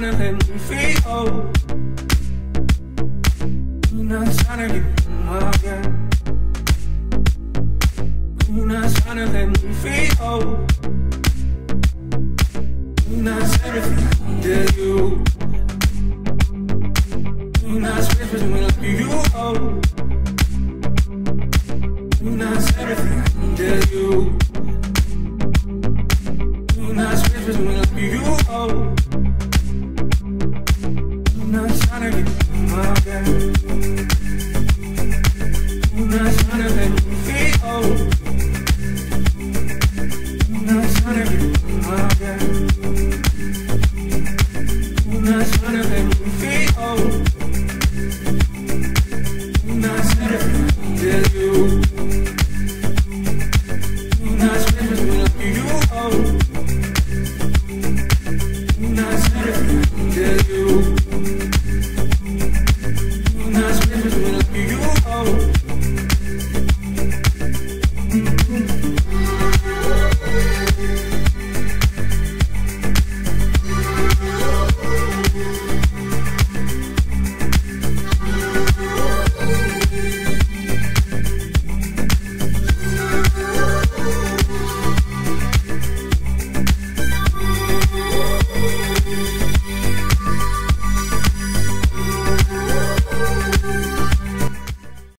trying to let me free, oh You're not trying to get me out, You're not trying to let me free, oh You're not everything under you. You're not space me like you, oh You're not everything under you. You're not space me like you, oh Oh.